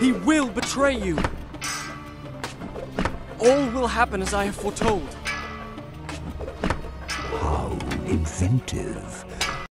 He will betray you. All will happen as I have foretold. How inventive.